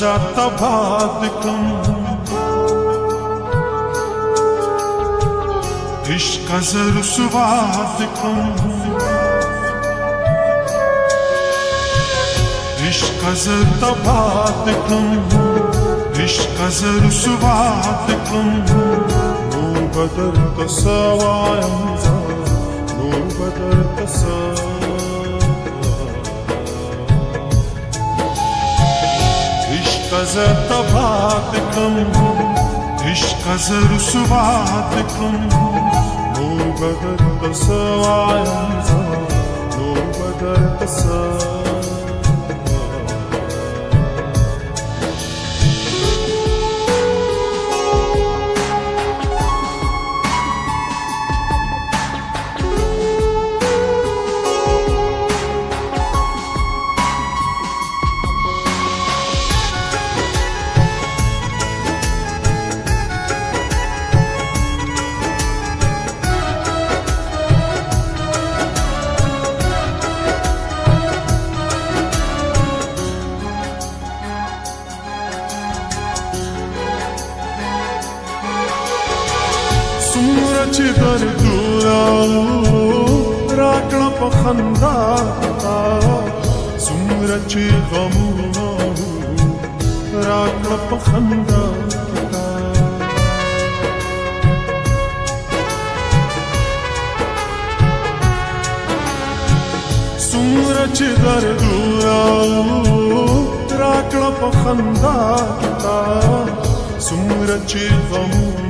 शतभादिकम् इष्कसरुसुवादिकम् इष्कसतभादिकम् इष्कसरुसुवादिकम् नूबदर्तसवायं नूबदर्तसा газата патыкым Иш казыр суватыкым Ну гадата савайым Ну гадата савайым چې دردونه راکړه په خندا څومره چې غمونه راکړه په خندا څومره چې دردونه راکړه په خندا څومره چې غمونه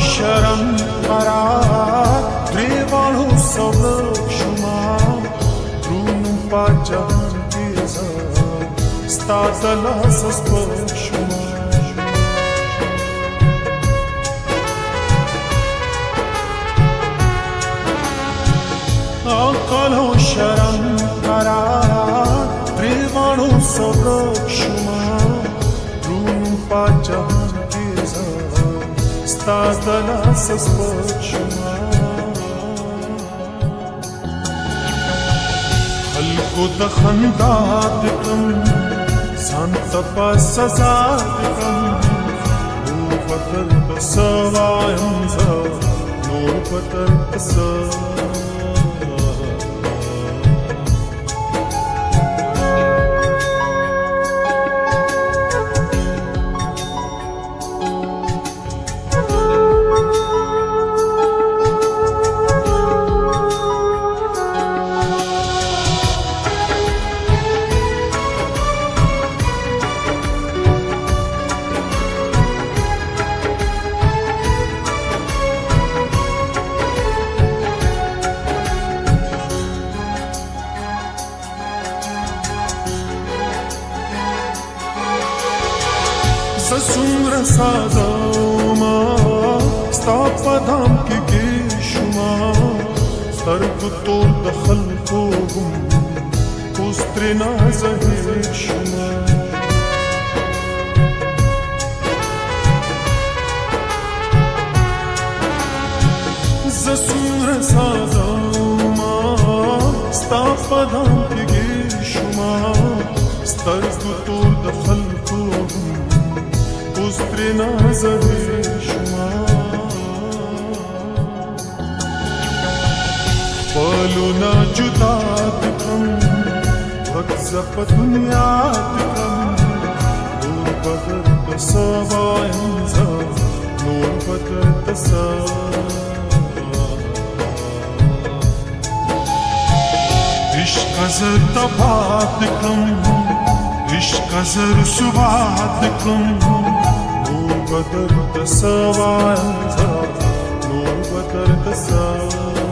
شرم para Trevalul să vlășuma Drumul pacea vieza Stați de lasă spășuma Alcalul șeram asta lasă spăciuma خلقوت خندات کم سانت پس زاد کم نو پتر پس وایم زا س څومره ساده ما ستا په دام کې کې شما سترګو تور د خلکو غم اوس ترې نازه شما ز څومره ساده ما ستا په دام کې کې شما سترګو تور د خلکو بنا زده شما بالونا جدا بکم وقت زب دنیا بکم نور بدر تسوا انزا نور بدر تسوا İşkazır tabatlıkım İşkazır subatlıkım पत क सवा स